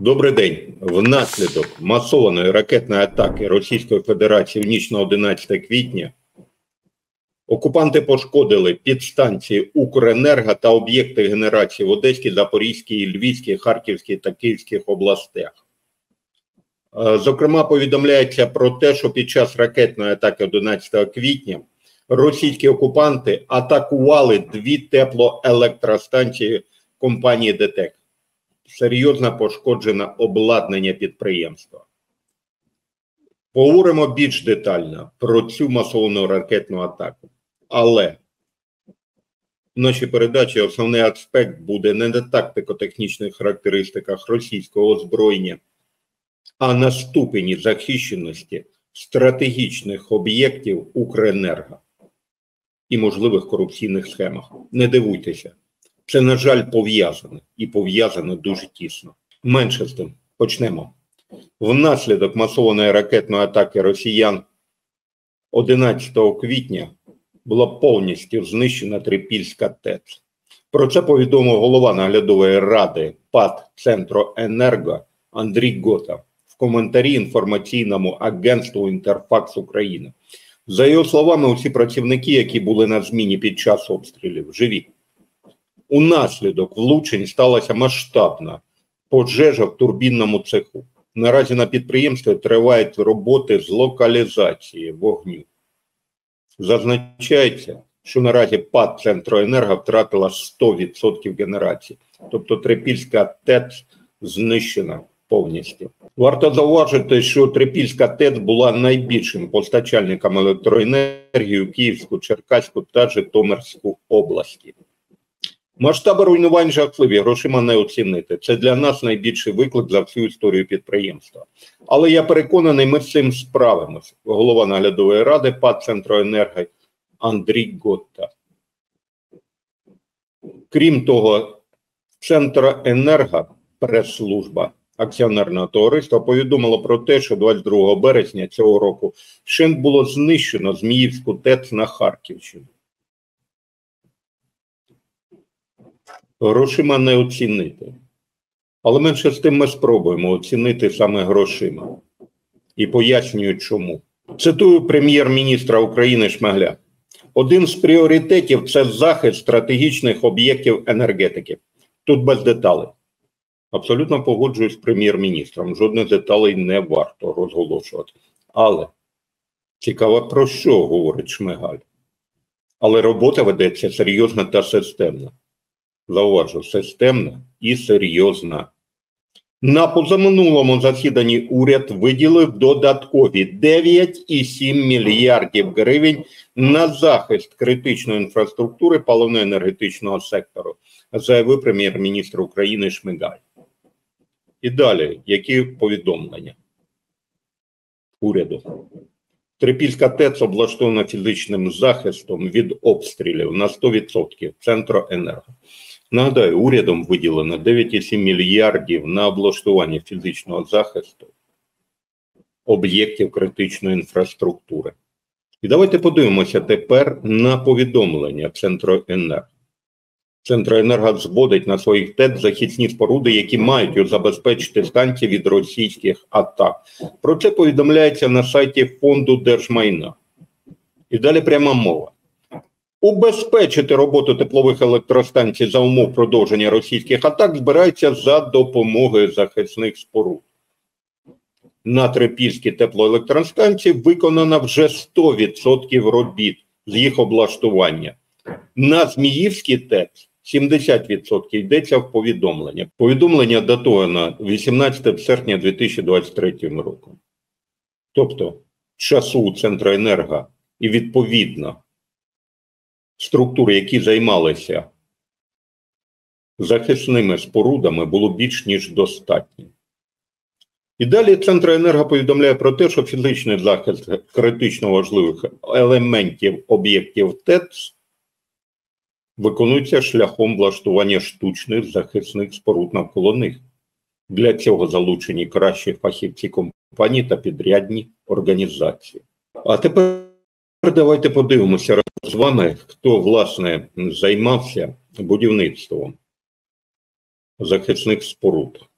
Добрий день. Внаслідок масованої ракетної атаки Російської Федерації в ніч на 11 квітня окупанти пошкодили підстанції Укренерго та об'єкти генерації в Одеській, Запорізькій, Львівській, Харківській та Київських областях. Е, зокрема, повідомляється про те, що під час ракетної атаки 11 квітня російські окупанти атакували дві теплоелектростанції компанії ДТЕК серйозно пошкоджено обладнання підприємства. Поговоримо більш детально про цю масовану ракетну атаку. Але в нашій передачі основний аспект буде не на тактико-технічних характеристиках російського озброєння, а на ступені захищеності стратегічних об'єктів Укренерго і можливих корупційних схемах. Не дивуйтеся. Це, на жаль, пов'язане і пов'язане дуже тісно. Менше з тим почнемо. Внаслідок масованої ракетної атаки росіян 11 квітня була повністю знищена Трипільська ТЕЦ. Про це повідомив голова наглядової ради ПАД Центру Енерго Андрій Гота в коментарі інформаційному агентству Інтерфакс України. За його словами, усі працівники, які були на зміні під час обстрілів, живі. Унаслідок влучень сталася масштабна пожежа в турбінному цеху. Наразі на підприємстві тривають роботи з локалізації вогню. Зазначається, що наразі ПАД Центроенерго втратила 100% генерації, тобто Трипільська ТЕЦ знищена повністю. Варто зауважити, що Трипільська ТЕЦ була найбільшим постачальником електроенергії в Київську, Черкаську та Житомирську області. Масштаби руйнувань жахливі, грошима не оцінити. Це для нас найбільший виклик за всю історію підприємства. Але я переконаний, ми з цим справимося. Голова наглядової ради ПАД Центроенерго Андрій Готта. Крім того, Центроенерго прес-служба акціонерного товариства повідомила про те, що 22 березня цього року ще було знищено Зміївську ТЕЦ на Харківщині. Грошима не оцінити. Але менше з тим ми спробуємо оцінити саме грошима і пояснюю, чому. Цитую прем'єр-міністра України Шмагля. Один з пріоритетів це захист стратегічних об'єктів енергетики. Тут без деталей. Абсолютно погоджуюсь з прем'єр-міністром. Жодних деталей не варто розголошувати. Але цікаво, про що говорить Шмигаль. Але робота ведеться серйозна та системна зауважу, системна і серйозна. На позаминулому засіданні уряд виділив додаткові 9,7 мільярдів гривень на захист критичної інфраструктури паливно-енергетичного сектору, заявив прем'єр-міністр України Шмигаль. І далі які повідомлення уряду? Трипільська ТЕЦ облаштована фізичним захистом від обстрілів на 100% Центроенерго. Нагадаю, урядом виділено 9,7 мільярдів на облаштування фізичного захисту об'єктів критичної інфраструктури. І давайте подивимося тепер на повідомлення Центроенерго. Центроенерго зводить на своїх ТЕЦ захисні споруди, які мають забезпечити станції від російських атак. Про це повідомляється на сайті Фонду держмайна. І далі пряма мова. Убезпечити роботу теплових електростанцій за умов продовження російських атак збирається за допомогою захисних споруд. На Трипільській теплоелектростанції виконано вже 100% робіт з їх облаштування. На Зміївській ТЕЦ 70% йдеться в повідомлення. Повідомлення датовано 18 серпня 2023 року. Тобто часу у Центроенерго і відповідно структури, які займалися захисними спорудами, було більш ніж достатньо. І далі Центроенерго повідомляє про те, що фізичний захист критично важливих елементів об'єктів ТЕЦ виконується шляхом влаштування штучних захисних споруд навколо них. Для цього залучені кращі фахівці компанії та підрядні організації. А тепер давайте подивимося з вами, хто власне займався будівництвом захисних споруд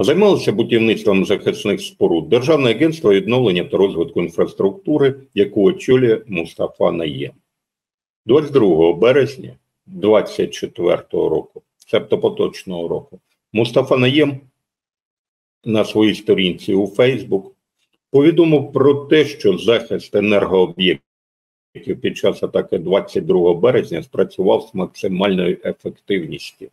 Займалося будівництвом захисних споруд Державне агентство відновлення та розвитку інфраструктури, яку очолює Мустафа Наєм. 22 березня 2024 року, тобто поточного року, Мустафа Наєм на своїй сторінці у Фейсбук повідомив про те, що захист енергооб'єктів під час атаки 22 березня спрацював з максимальною ефективністю.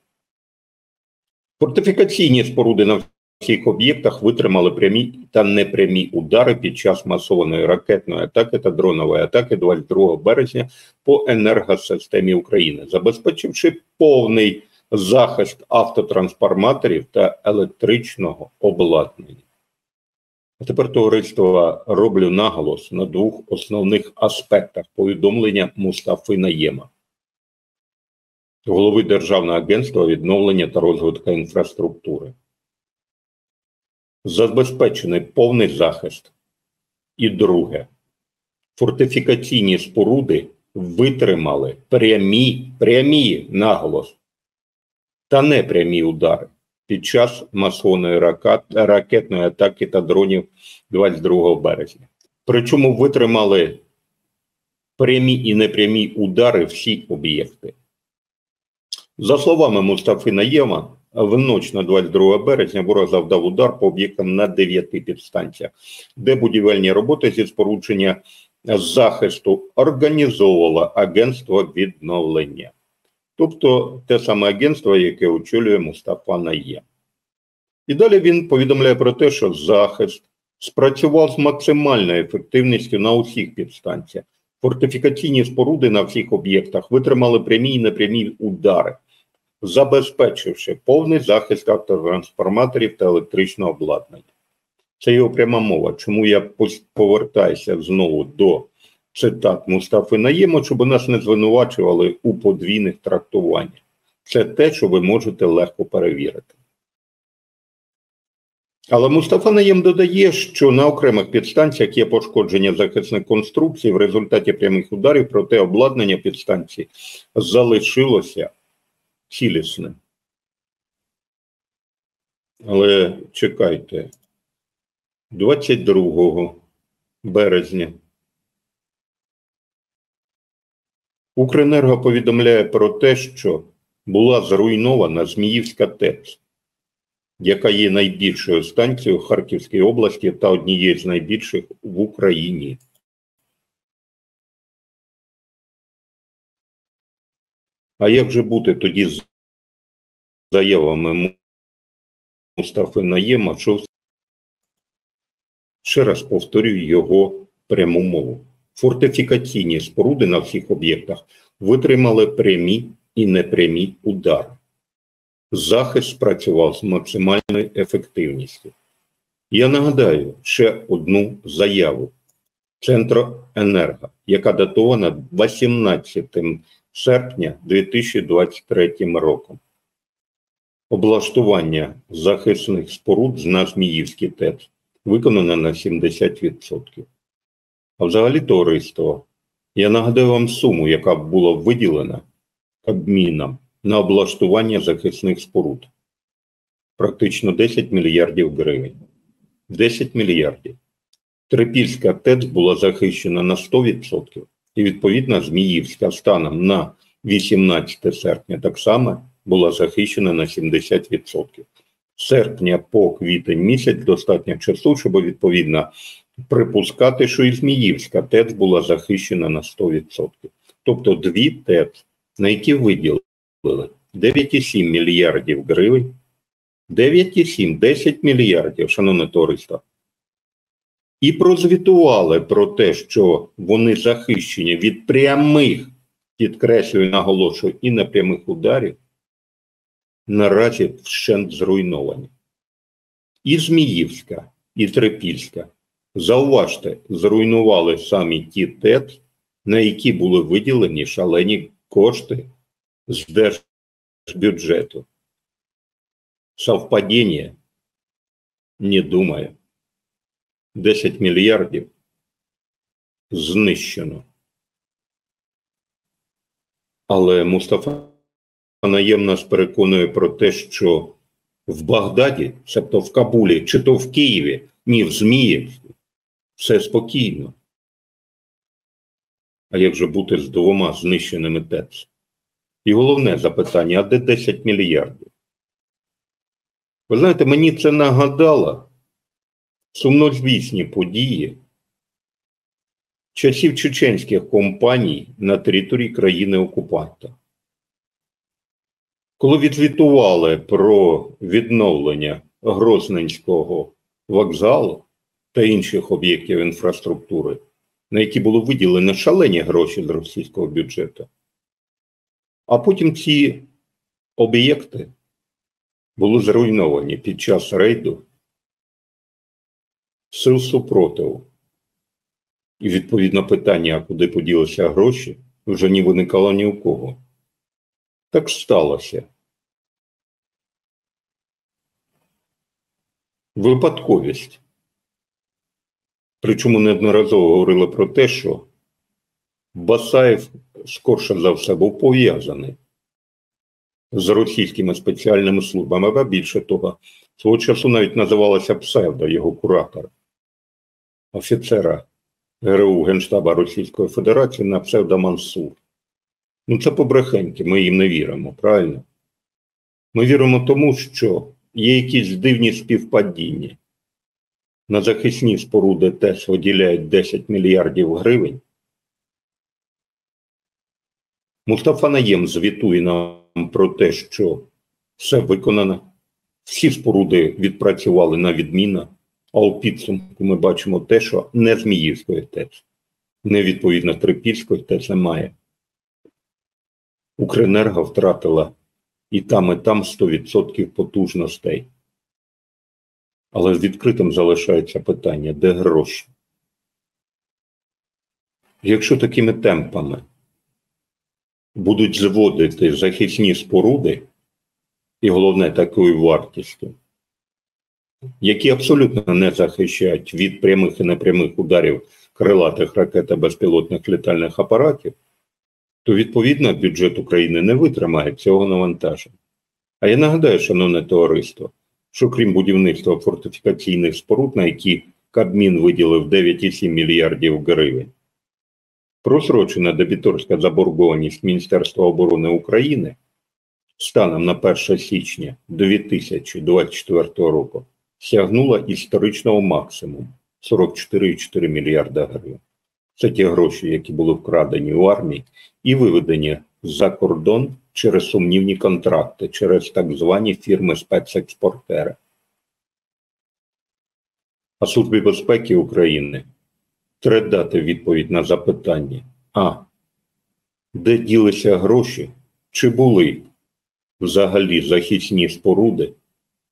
Фортифікаційні споруди на всіх об'єктах витримали прямі та непрямі удари під час масованої ракетної атаки та дронової атаки 22 березня по енергосистемі України, забезпечивши повний захист автотрансформаторів та електричного обладнання. А тепер товариство роблю наголос на двох основних аспектах повідомлення Мустафи Наєма, голови Державного агентства відновлення та розвитку інфраструктури. Забезпечений повний захист. І друге, фортифікаційні споруди витримали прямі, прямі наголос та непрямі удари під час масової ракетної атаки та дронів 22 березня. Причому витримали прямі і непрямі удари всі об'єкти. За словами Мустафи Наєма, в ніч на 22 березня ворог завдав удар по об'єктам на 9 підстанціях, де будівельні роботи зі спорудження захисту організовувало агентство відновлення тобто те саме агентство, яке очолює Мустафа Наєм. І далі він повідомляє про те, що захист спрацював з максимальною ефективністю на усіх підстанціях. Фортифікаційні споруди на всіх об'єктах витримали прямі і непрямі удари, забезпечивши повний захист автотрансформаторів та електричного обладнання. Це його пряма мова. Чому я повертаюся знову до цитат Мустафи Наєма, щоб нас не звинувачували у подвійних трактуваннях. Це те, що ви можете легко перевірити. Але Мустафа Наєм додає, що на окремих підстанціях є пошкодження захисних конструкцій в результаті прямих ударів, проте обладнання підстанції залишилося цілісним. Але чекайте, 22 березня Укренерго повідомляє про те, що була зруйнована Зміївська ТЕЦ, яка є найбільшою станцією в Харківській області та однією з найбільших в Україні. А як же бути тоді з заявами Мустафи Наєма, що ще раз повторюю його пряму мову? Фортифікаційні споруди на всіх об'єктах витримали прямі і непрямі удари. Захист спрацював з максимальною ефективністю. Я нагадаю ще одну заяву Центроенерго, яка датована 18 серпня 2023 роком. Облаштування захисних споруд на Зміївській ТЕЦ виконано на 70%. А взагалі товариство, я нагадаю вам суму, яка була виділена Кабміном на облаштування захисних споруд. Практично 10 мільярдів гривень. 10 мільярдів. Трипільська ТЕЦ була захищена на 100%, і відповідно Зміївська станом на 18 серпня так само була захищена на 70%. З серпня по квітень місяць достатньо часу, щоб відповідно припускати, що і Зміївська ТЕЦ була захищена на 100%. Тобто дві ТЕЦ, на які виділили 9,7 мільярдів гривень, 9,7, 10 мільярдів, шановне товариство, і прозвітували про те, що вони захищені від прямих, підкреслюю, наголошую, і непрямих ударів, наразі вщент зруйновані. І Зміївська, і Трипільська Зауважте, зруйнували самі ті ТЕЦ, на які були виділені шалені кошти з держбюджету. Совпадіння? Не думаю. 10 мільярдів знищено. Але Мустафа Наєм нас переконує про те, що в Багдаді, тобто в Кабулі, чи то в Києві, ні в Зміївці, все спокійно. А як же бути з двома знищеними ТЕЦ? І головне запитання: а де 10 мільярдів? Ви знаєте, мені це нагадало сумнозвісні події часів чеченських компаній на території країни окупанта. Коли відзвітували про відновлення Грозненського вокзалу та інших об'єктів інфраструктури, на які було виділено шалені гроші з російського бюджету, а потім ці об'єкти були зруйновані під час рейду сил супротиву. І відповідно питання, куди поділися гроші, вже не виникало ні у кого. Так сталося. Випадковість. Причому неодноразово говорили про те, що Басаєв, скорше за все, був пов'язаний з російськими спеціальними службами, а більше того, свого часу навіть називалася псевдо його куратора, офіцера ГРУ Генштаба Російської Федерації на псевдо Мансур. Ну, це побрехеньки, ми їм не віримо, правильно? Ми віримо тому, що є якісь дивні співпадіння. На захисні споруди теж виділяють 10 мільярдів гривень. Мустафа Наєм звітує нам про те, що все виконано, всі споруди відпрацювали на відміну, а у підсумку ми бачимо те, що не Зміївської ТЕЦ, не відповідно Трипільської ТЕЦ немає. Укренерго втратила і там, і там 100% потужностей. Але відкритим залишається питання, де гроші? Якщо такими темпами будуть зводити захисні споруди, і головне такою вартістю, які абсолютно не захищають від прямих і непрямих ударів крилатих ракет та безпілотних літальних апаратів, то відповідно бюджет України не витримає цього навантаження. А я нагадаю, шановне товариство, що крім будівництва фортифікаційних споруд, на які Кабмін виділив 9,7 мільярдів гривень, просрочена дебіторська заборгованість Міністерства оборони України станом на 1 січня 2024 року сягнула історичного максимуму 44,4 мільярда гривень. Це ті гроші, які були вкрадені у армії і виведені за кордон через сумнівні контракти, через так звані фірми спецекспортери. А Службі безпеки України треба дати відповідь на запитання: а де ділися гроші? Чи були взагалі захисні споруди?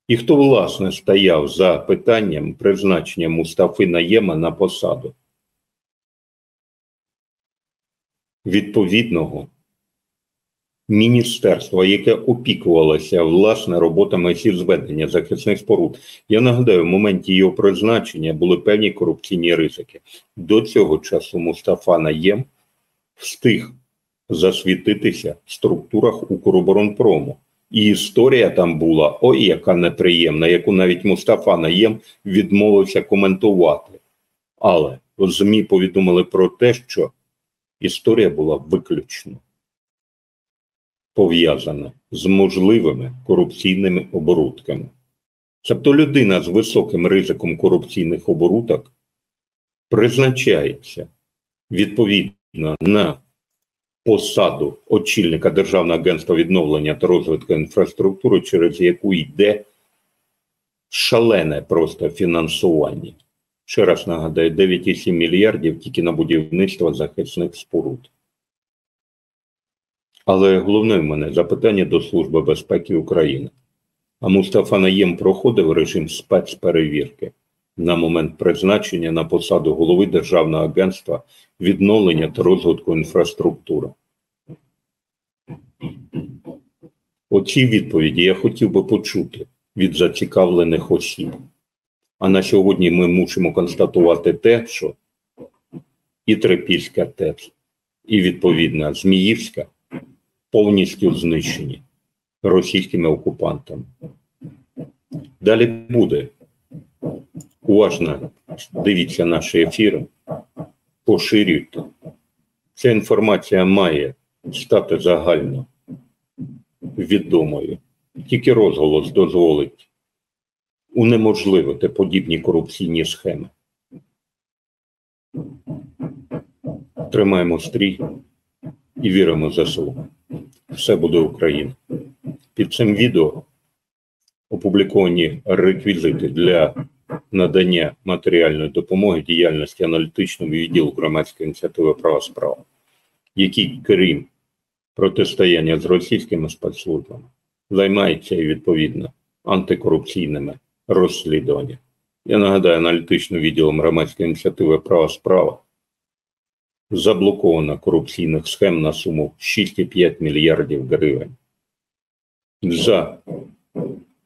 І хто, власне, стояв за питанням призначення Мустафи Наєма на посаду? Відповідного міністерства, яке опікувалося власне роботами зі зведення захисних споруд. Я нагадаю, в моменті його призначення були певні корупційні ризики. До цього часу Мустафа Наєм встиг засвітитися в структурах Укроборонпрому. І історія там була ой, яка неприємна, яку навіть Мустафа Наєм відмовився коментувати. Але ЗМІ повідомили про те, що історія була виключно пов'язана з можливими корупційними оборудками. Тобто людина з високим ризиком корупційних оборудок призначається відповідно на посаду очільника Державного агентства відновлення та розвитку інфраструктури, через яку йде шалене просто фінансування. Ще раз нагадаю, 9,7 мільярдів тільки на будівництво захисних споруд. Але головне в мене запитання до Служби безпеки України. А Мустафа Наєм проходив режим спецперевірки на момент призначення на посаду голови Державного агентства відновлення та розвитку інфраструктури. Оці відповіді я хотів би почути від зацікавлених осіб. А на сьогодні ми мусимо констатувати те, що і Трипільська ТЕЦ, і відповідна Зміївська повністю знищені російськими окупантами. Далі буде. Уважно дивіться наші ефіри, поширюйте. Ця інформація має стати загально відомою. Тільки розголос дозволить унеможливити подібні корупційні схеми. Тримаємо стрій і віримо в ЗСУ. Все буде Україна. Під цим відео опубліковані реквізити для надання матеріальної допомоги діяльності аналітичного відділу громадської ініціативи права справа, який, крім протистояння з російськими спецслужбами, займається відповідно антикорупційними розслідуваннями. Я нагадаю, аналітичним відділом громадської ініціативи права справа заблоковано корупційних схем на суму 6,5 мільярдів гривень. За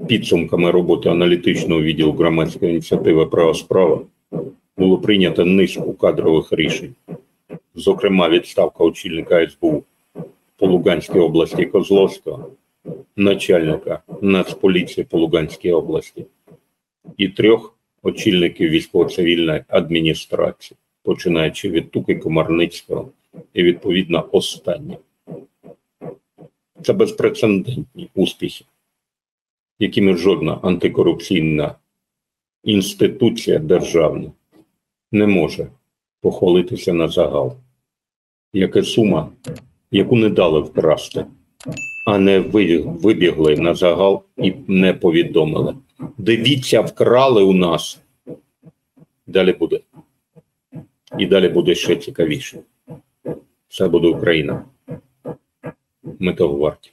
підсумками роботи аналітичного відділу громадської ініціативи права справа було прийнято низку кадрових рішень, зокрема, відставка очільника СБУ по Луганській області Козловського, начальника Нацполіції по Луганській області і трьох очільників військово-цивільної адміністрації, починаючи від Туки Комарницького і відповідно останнє. Це безпрецедентні успіхи, якими жодна антикорупційна інституція державна не може похвалитися на загал, яка сума, яку не дали вкрасти, а не вибігли на загал і не повідомили. Дивіться, вкрали у нас. Далі буде. І далі буде ще цікавіше. Це буде Україна. Ми того варті.